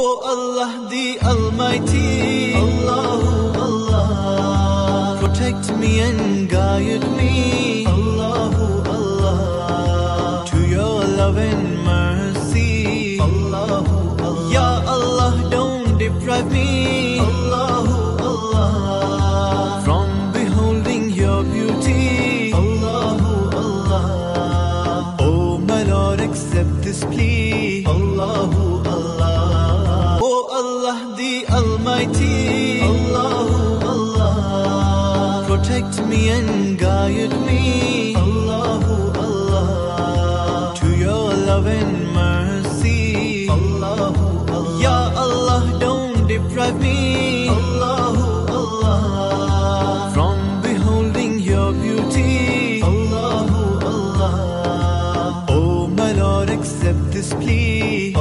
O Allah the Almighty, Allahu Allah, protect me and guide me, Allahu Allah, to your love and mercy, Allahu Allah. Ya Allah, don't deprive me, Allahu Allah, from beholding your beauty, Allahu Allah. Oh my Lord, accept this plea, Allah. mighty. Allah, Allah. Protect me and guide me. Allah, Allah. To your love and mercy. Allah, Allah. Ya Allah, don't deprive me. Allah, Allah. From beholding your beauty. Allah, Allah. Oh my Lord, accept this plea.